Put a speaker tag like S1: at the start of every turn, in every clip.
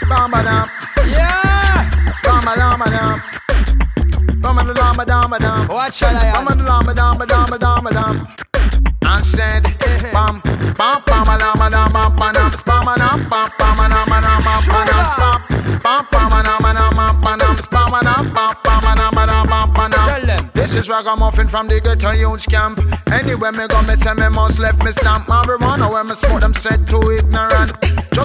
S1: Spam-a-dam.
S2: Yeah.
S1: Spam-a-dam-a-dam. Spam-a-dam-a-dam-a-dam.
S2: What shall I.
S1: I said, bam, bam, bam, a dam, a dam, bam, bam, bam, spam, a dam, bam, bam, a dam, a dam, bam, bam, bam, bam, a dam, a dam, bam, bam, dam, spam, a dam, bam, bam, a dam, a dam, bam, bam, dam.
S2: Tell them.
S1: This is ragamuffin from the ghetto youth camp. Anywhere me go, me say me must left me stamp. Marijuana where me smoke them said too ignorant.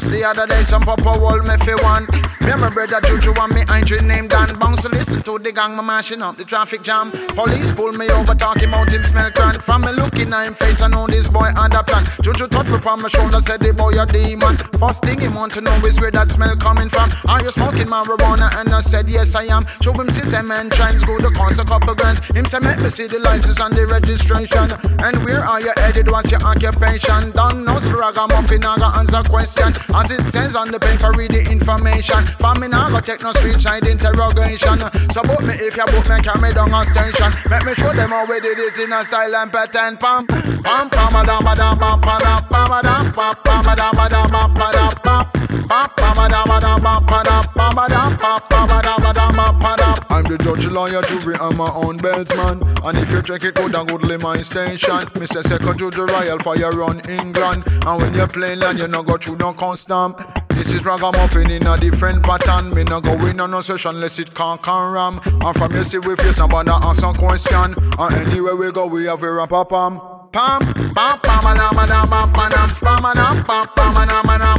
S1: The other day, some papa wall me fi one. Me and my brother Juju and me Andre named Dan Bounce to listen to the gang, me mashing up the traffic jam. Police pull me over, talking about him smell crank. From me looking at him face, I know this boy under plan. Juju touch me from my shoulder, said the boy a demon. First thing he want to know is where that smell coming from. Are you smoking marijuana? And I said yes I am. Show him system and trends, go to cost a couple grams. Him say make me see the license and the registration. And where are you headed? What's your occupation? Don't know ragamuffin, I answer question. As it says on the paper, read the information. For me now go take no street side interrogation. So book me if you book me, carry down a station. Make me show them how we did it in a style and pattern. Pam, pam, pam, a dam, a dam, pam, pam, pam, a dam, pam, pam, a dam, a dam, pam, pam, pam, pam, pam, a dam, a dam, pam, pam, dam, pam, pam, pam, the judge, lawyer, jury, and my own beltsman. And if you check it, go down, to my station. Mr. Second to the Royal Fire run England. And when you play land, you no go through no custom. This is ragamuffin in a different pattern. Me no go in on no session unless it can't can ram. And from you see we face somebody ask some question. And anywhere we go, we have a rap pam. Pam, pam, pam, pam, pam, pam, pam, a dam, pam, pam, dam, spam, pam, pam.